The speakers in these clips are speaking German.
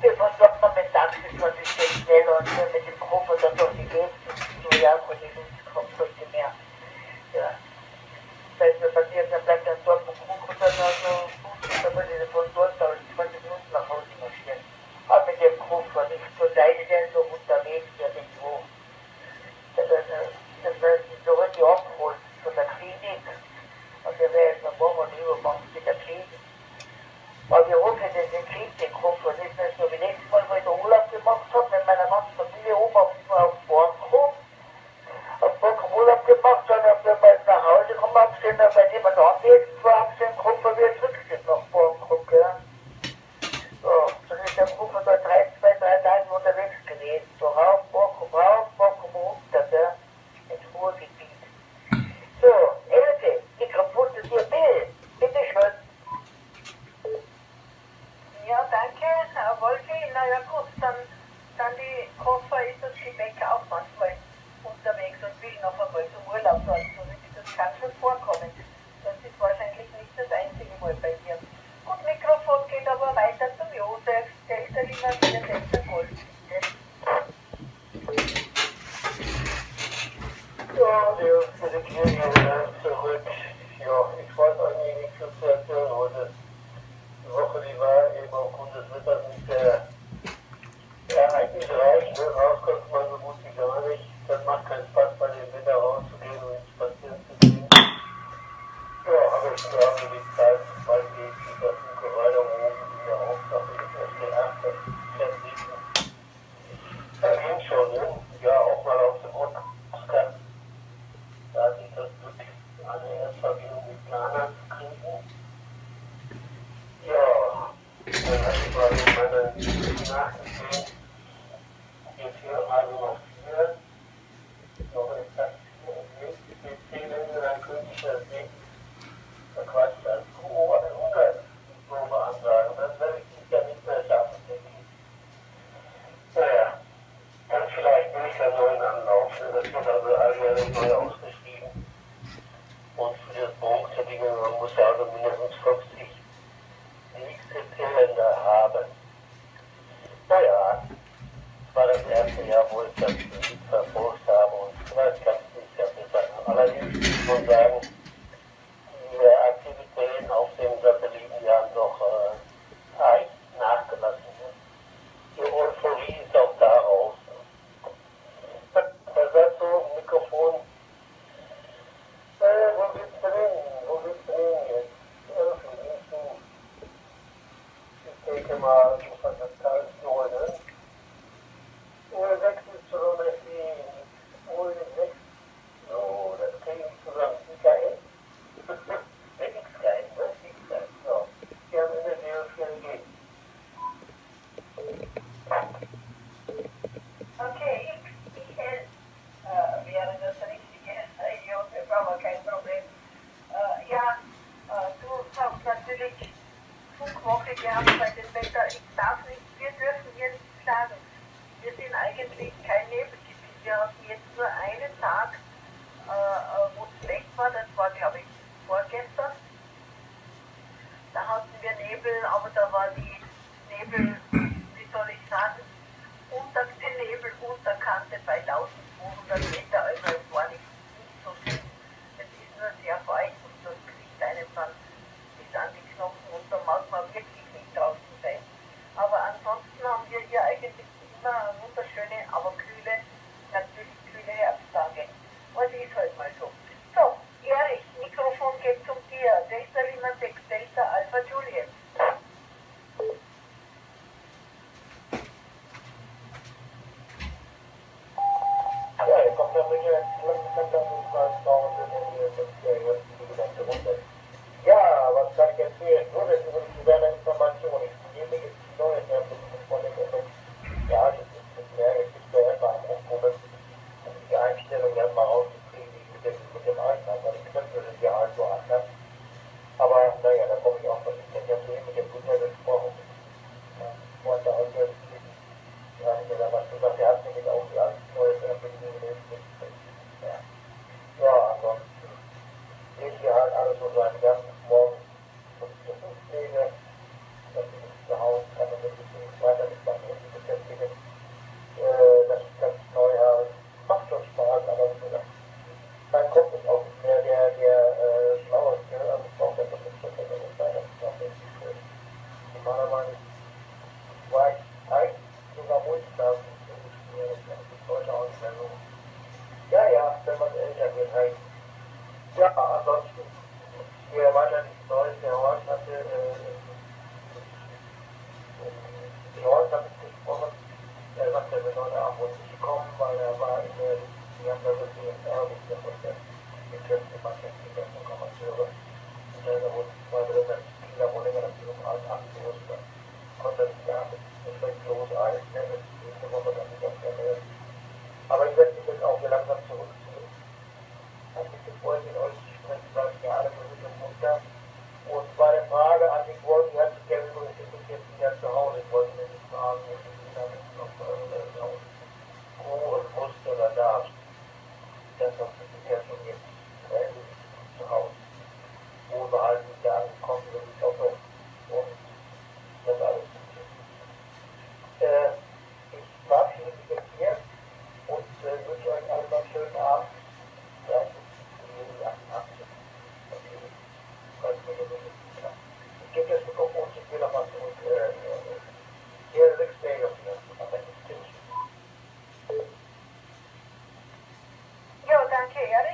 Gruppe von dort man mit Taxifahrsystem schnell und mit dem Kopf Koffer dann doch die Gegend die so, ja, Kollegen, kommt heute mehr. Ja. Das heißt, das hat jetzt Thank you driving. Okay,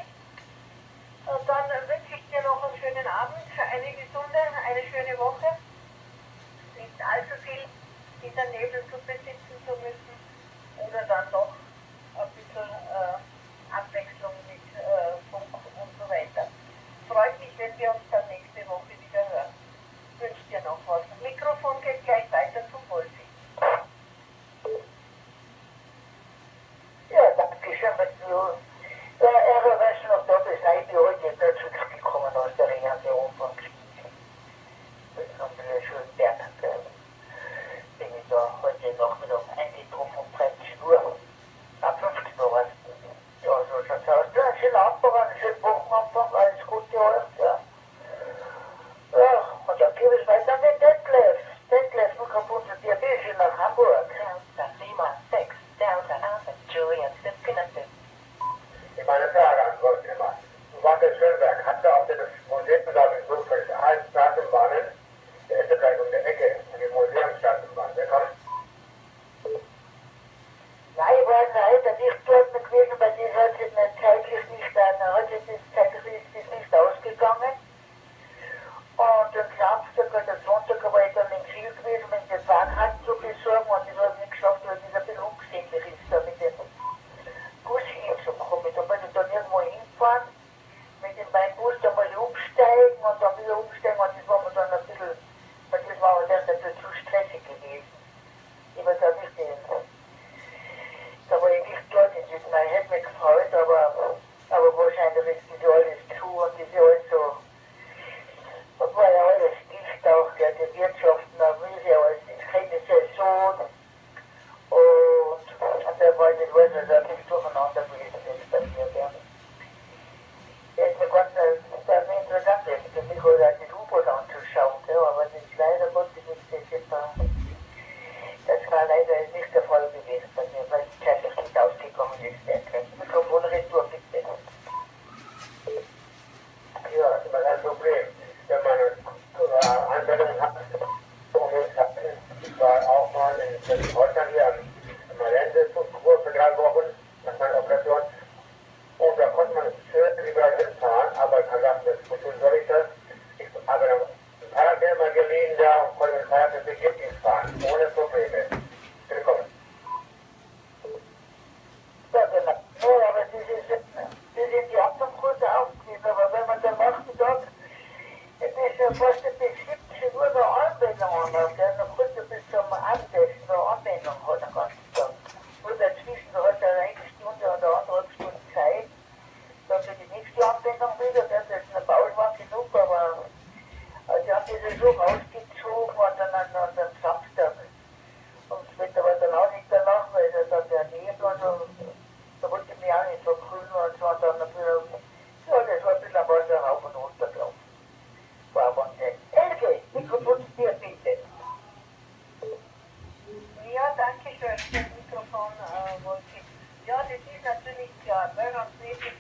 Thank Mikrofon äh, wollte Ja, das ist natürlich klar, ne? wenn man wirklich